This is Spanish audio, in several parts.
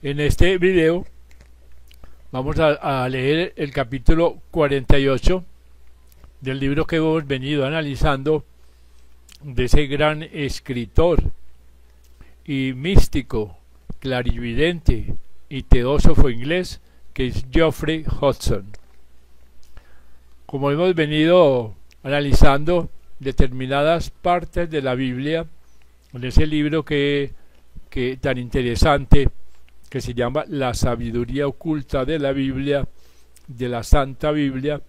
En este video vamos a, leer el capítulo 48 del libro que hemos venido analizando de ese gran escritor y místico, clarividente y teósofo inglés que es Geoffrey Hudson. Como hemos venido analizando determinadas partes de la Biblia, en ese libro que, que tan interesante que se llama La sabiduría oculta de la Biblia, de la Santa Biblia,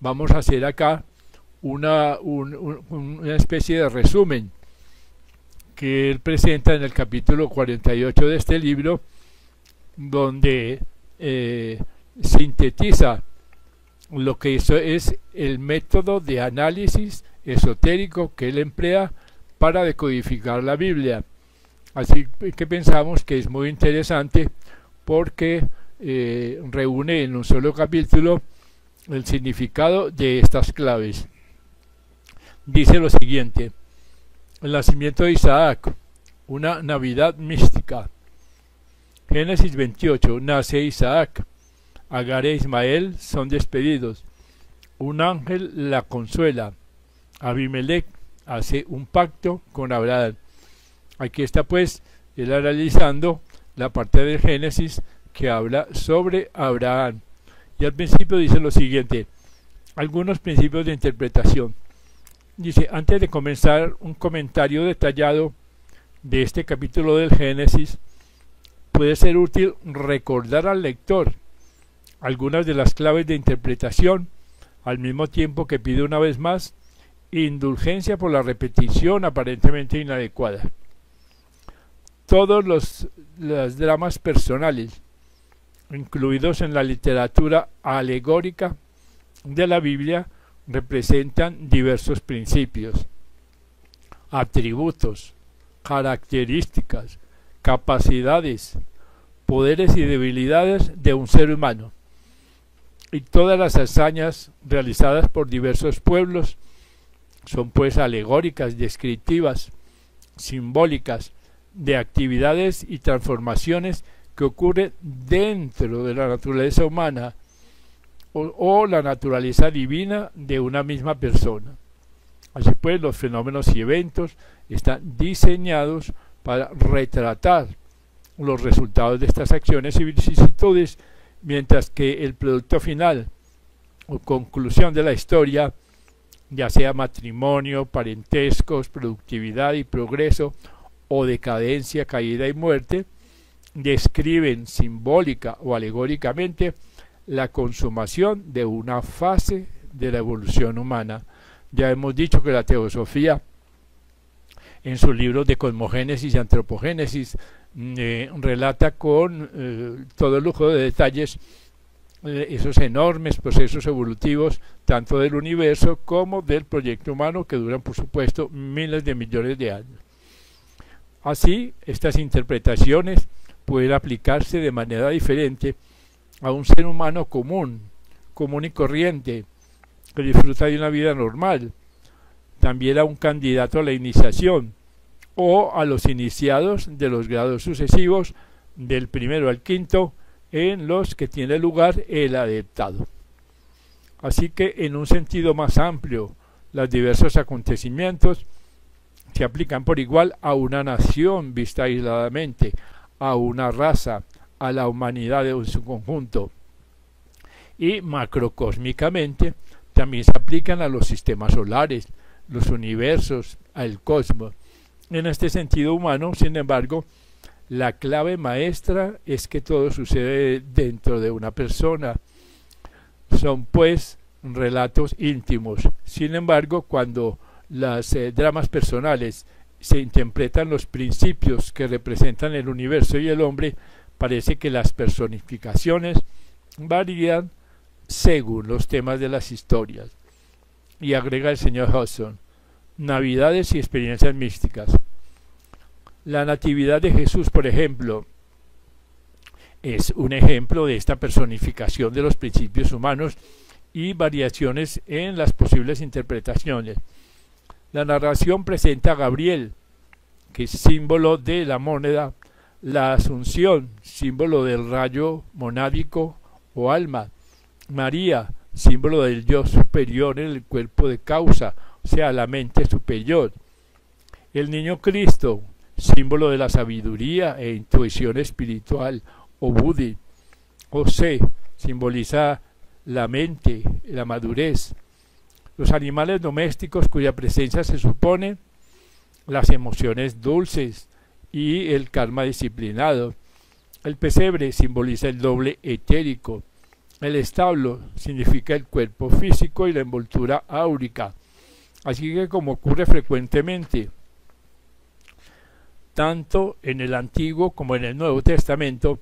vamos a hacer acá una, un, una especie de resumen que él presenta en el capítulo 48 de este libro, donde eh, sintetiza lo que es el método de análisis esotérico que él emplea para decodificar la Biblia. Así que pensamos que es muy interesante porque eh, reúne en un solo capítulo el significado de estas claves. Dice lo siguiente, el nacimiento de Isaac, una Navidad mística. Génesis 28, nace Isaac, Agar e Ismael son despedidos. Un ángel la consuela. Abimelech hace un pacto con Abraham. Aquí está pues él analizando la parte del Génesis que habla sobre Abraham. Y al principio dice lo siguiente, algunos principios de interpretación. Dice, antes de comenzar un comentario detallado de este capítulo del Génesis, puede ser útil recordar al lector algunas de las claves de interpretación, al mismo tiempo que pide una vez más indulgencia por la repetición aparentemente inadecuada. Todos los, dramas personales, incluidos en la literatura alegórica de la Biblia, representan diversos principios, atributos, características, capacidades, poderes y debilidades de un ser humano. Y todas las hazañas realizadas por diversos pueblos son pues alegóricas, descriptivas, simbólicas de actividades y transformaciones que ocurren dentro de la naturaleza humana o, o, la naturaleza divina de una misma persona. Así pues, los fenómenos y eventos están diseñados para retratar los resultados de estas acciones y vicisitudes, mientras que el producto final o conclusión de la historia ya sea matrimonio, parentescos, productividad y progreso, o decadencia, caída y muerte, describen simbólica o alegóricamente la consumación de una fase de la evolución humana. Ya hemos dicho que la teosofía, en sus libros de cosmogénesis y antropogénesis, mm, eh, relata con eh, todo lujo de detalles eh, esos enormes procesos evolutivos, tanto del universo como del proyecto humano, que duran, por supuesto, miles de millones de años. Así, estas interpretaciones pueden aplicarse de manera diferente a un ser humano común, común y corriente, que disfruta de una vida normal, también a un candidato a la iniciación, o a los iniciados de los grados sucesivos del primero al quinto, en los que tiene lugar el adeptado. Así que en un sentido más amplio, los diversos acontecimientos se aplican por igual a una nación vista aisladamente, a una raza, a la humanidad en su conjunto. Y macrocósmicamente también se aplican a los sistemas solares, los universos, al cosmos. En este sentido humano, sin embargo, la clave maestra es que todo sucede dentro de una persona. Son pues relatos íntimos. Sin embargo, cuando las eh, dramas personales se interpretan los principios que representan el universo y el hombre, parece que las personificaciones varían según los temas de las historias. Y agrega el señor Hudson, Navidades y experiencias místicas. La Natividad de Jesús, por ejemplo, es un ejemplo de esta personificación de los principios humanos y variaciones en las posibles interpretaciones. La narración presenta a Gabriel, que es símbolo de la moneda, la Asunción, símbolo del rayo monádico o alma, María, símbolo del yo superior en el cuerpo de causa, o sea, la mente superior. El niño Cristo, símbolo de la sabiduría e intuición espiritual, o Budi. José, simboliza la mente, la madurez. Los animales domésticos cuya presencia se supone las emociones dulces y el karma disciplinado. El pesebre simboliza el doble etérico. El establo significa el cuerpo físico y la envoltura áurica. Así que como ocurre frecuentemente, tanto en el Antiguo como en el Nuevo Testamento,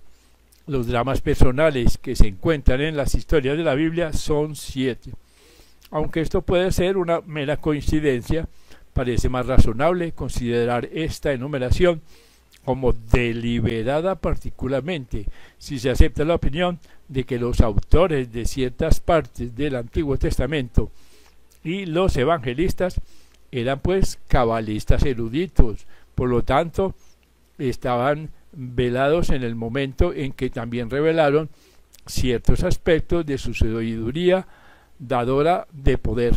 los dramas personales que se encuentran en las historias de la Biblia son siete. Aunque esto puede ser una mera coincidencia, parece más razonable considerar esta enumeración como deliberada particularmente si se acepta la opinión de que los autores de ciertas partes del Antiguo Testamento y los evangelistas eran pues cabalistas eruditos, por lo tanto estaban velados en el momento en que también revelaron ciertos aspectos de su sabiduría dadora de poder.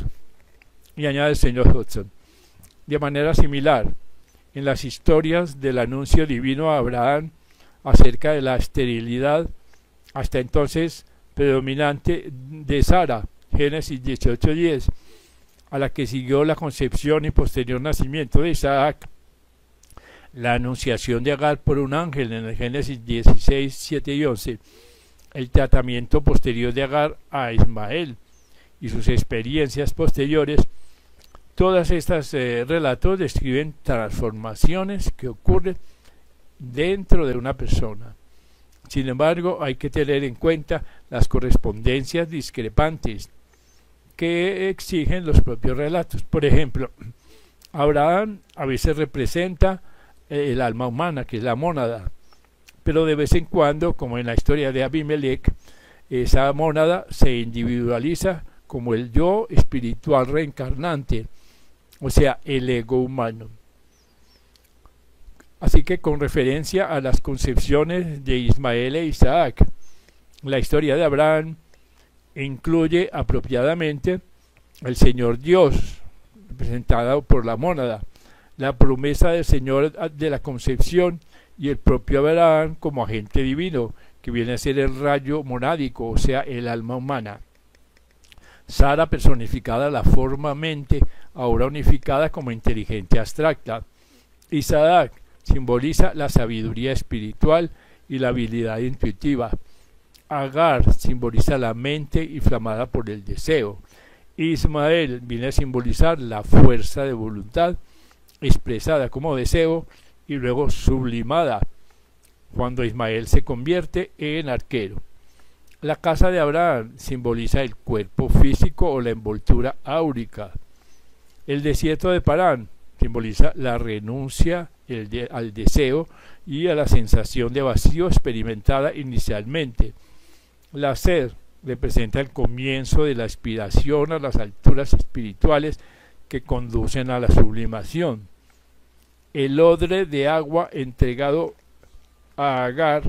Y añade el señor Hudson. De manera similar, en las historias del anuncio divino a Abraham acerca de la esterilidad hasta entonces predominante de Sara, Génesis 18:10, a la que siguió la concepción y posterior nacimiento de Isaac, la anunciación de Agar por un ángel en el Génesis 16, 7 y 11, el tratamiento posterior de Agar a Ismael y sus experiencias posteriores, todas estas eh, relatos describen transformaciones que ocurren dentro de una persona. Sin embargo, hay que tener en cuenta las correspondencias discrepantes que exigen los propios relatos. Por ejemplo, Abraham a veces representa el alma humana, que es la mónada. Pero de vez en cuando, como en la historia de Abimelech, esa mónada se individualiza como el yo espiritual reencarnante, o sea, el ego humano. Así que con referencia a las concepciones de Ismael e Isaac, la historia de Abraham incluye apropiadamente el Señor Dios, representado por la mónada, la promesa del Señor de la concepción y el propio Abraham como agente divino, que viene a ser el rayo monádico, o sea, el alma humana. Sara personificada la forma mente, ahora unificada como inteligente abstracta. Y Sadak simboliza la sabiduría espiritual y la habilidad intuitiva. Agar simboliza la mente inflamada por el deseo. Ismael viene a simbolizar la fuerza de voluntad expresada como deseo y luego sublimada cuando Ismael se convierte en arquero. La casa de Abraham simboliza el cuerpo físico o la envoltura áurica. El desierto de Parán simboliza la renuncia al deseo y a la sensación de vacío experimentada inicialmente. La sed representa el comienzo de la aspiración a las alturas espirituales que conducen a la sublimación. El odre de agua entregado a Agar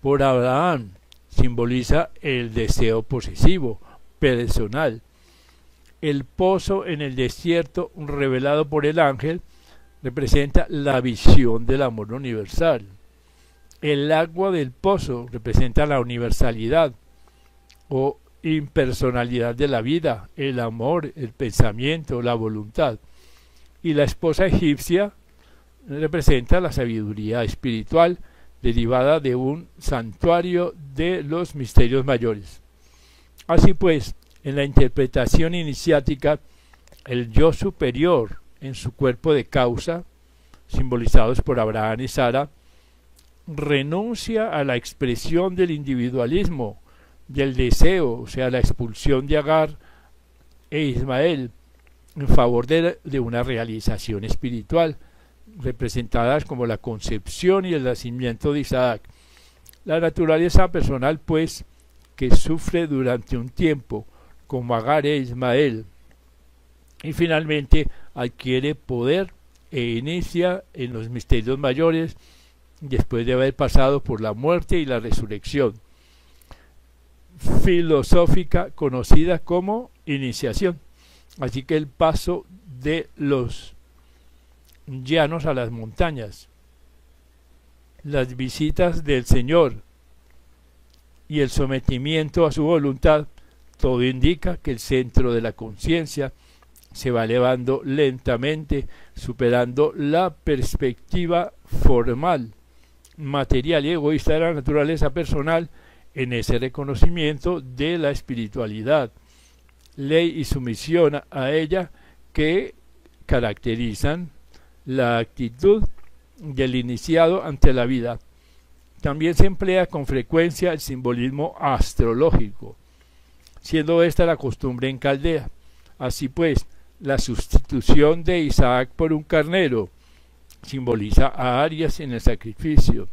por Abraham simboliza el deseo posesivo, personal. El pozo en el desierto revelado por el ángel representa la visión del amor universal. El agua del pozo representa la universalidad o impersonalidad de la vida, el amor, el pensamiento, la voluntad. Y la esposa egipcia representa la sabiduría espiritual derivada de un santuario de los misterios mayores. Así pues, en la interpretación iniciática, el yo superior en su cuerpo de causa, simbolizados por Abraham y Sara, renuncia a la expresión del individualismo, del deseo, o sea, la expulsión de Agar e Ismael, en favor de, de una realización espiritual, representadas como la concepción y el nacimiento de Isaac. La naturaleza personal, pues, que sufre durante un tiempo, como Agar e Ismael, y finalmente adquiere poder e inicia en los misterios mayores después de haber pasado por la muerte y la resurrección filosófica conocida como iniciación. Así que el paso de los llanos a las montañas, las visitas del Señor y el sometimiento a su voluntad, todo indica que el centro de la conciencia se va elevando lentamente, superando la perspectiva formal, material y egoísta de la naturaleza personal en ese reconocimiento de la espiritualidad, ley y sumisión a ella que caracterizan la actitud del iniciado ante la vida. También se emplea con frecuencia el simbolismo astrológico, siendo esta la costumbre en Caldea. Así pues, la sustitución de Isaac por un carnero simboliza a Arias en el sacrificio.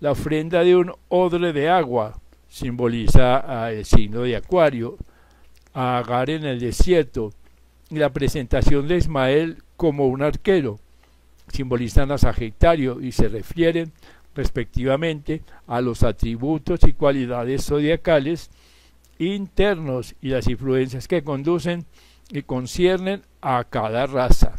La ofrenda de un odre de agua simboliza el signo de Acuario, a Agar en el desierto, y la presentación de Ismael como un arquero simbolizan a Sagitario y se refieren respectivamente a los atributos y cualidades zodiacales internos y las influencias que conducen y conciernen a cada raza.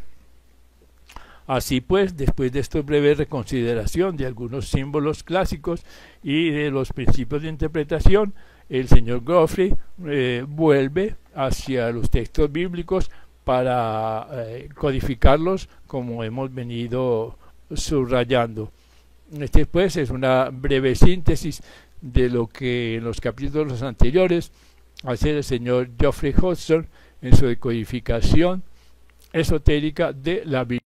Así pues, después de esta breve reconsideración de algunos símbolos clásicos y de los principios de interpretación, el señor Goffrey eh, vuelve hacia los textos bíblicos para eh, codificarlos como hemos venido subrayando. Este pues es una breve síntesis de lo que en los capítulos anteriores hace el señor Geoffrey Hodgson en su decodificación esotérica de la Biblia.